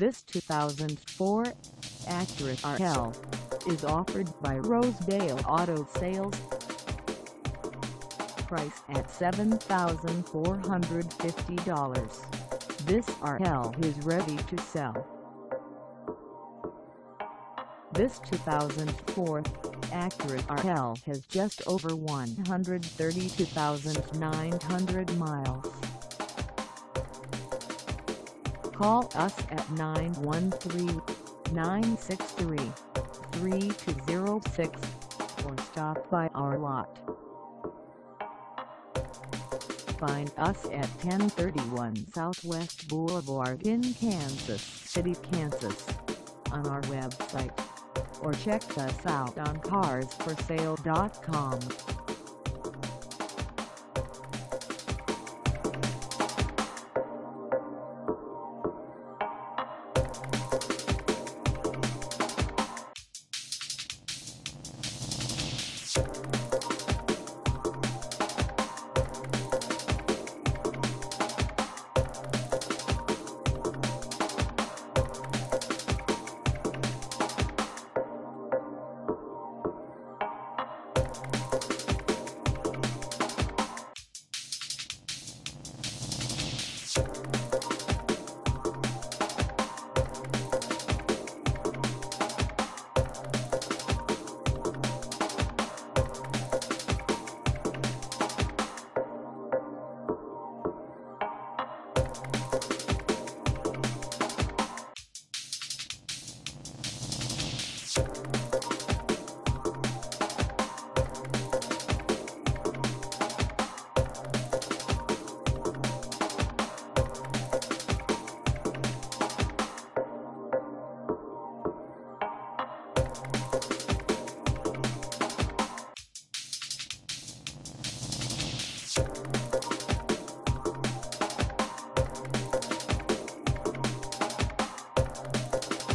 This 2004 Acura RL is offered by Rosedale Auto Sales. Price at $7,450. This RL is ready to sell. This 2004 Acura RL has just over 132,900 miles. Call us at 913-963-3206 or stop by our lot. Find us at 1031 Southwest Boulevard in Kansas City, Kansas on our website or check us out on carsforsale.com. Thank